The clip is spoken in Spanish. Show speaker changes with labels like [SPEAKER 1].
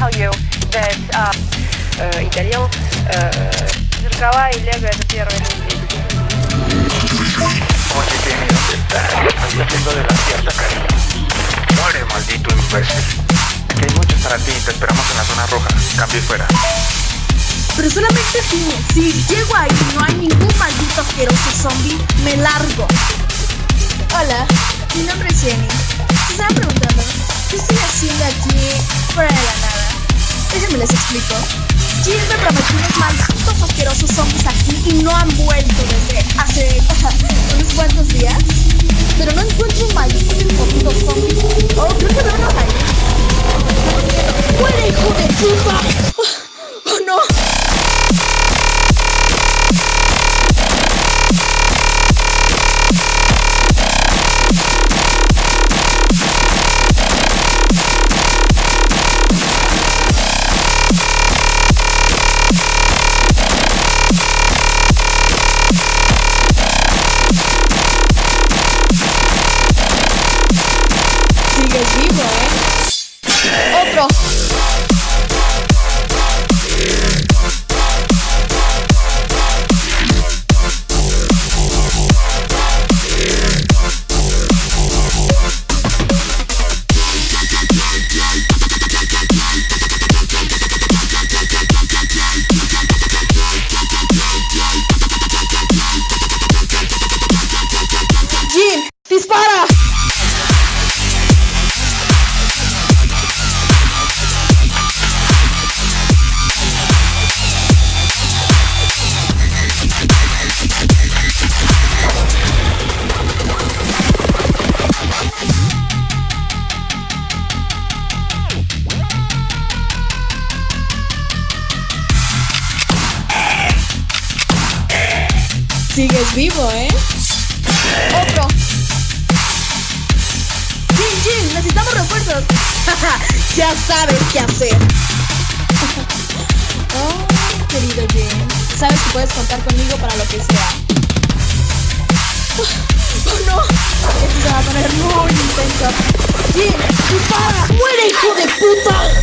[SPEAKER 1] tell you that uh, uh, uh, il cavallo che ti
[SPEAKER 2] Oye, Jenny, ¿dónde estás? Estoy haciendo de la fiesta, cariño. Muere, maldito imbécil. Aquí hay muchos para ti. Te esperamos en la zona roja. Cambio y fuera.
[SPEAKER 3] Pero solamente tú. Si llego ahí y no hay ningún maldito asqueroso zombie, me largo. Hola, mi nombre es Jenny. Se estaban preguntando, ¿qué estoy haciendo aquí fuera de la Déjenme les explico. Jill me prometió unos malditos asquerosos zombies aquí y no han vuelto desde hace unos cuantos días. Pero no encuentro un maldito jodido zombie. Oh, creo que unos ahí. ¡Fuera, hijo de puta! Vivo, ¿eh? Otro. Sigues vivo, ¿eh? Otro. Jin, Jin, necesitamos refuerzos. ya sabes qué hacer. oh, querido Jin. Sabes que puedes contar conmigo para lo que sea. Oh no, esto se va a poner muy intenso. Jin, dispara. ¡Muere, hijo de puta!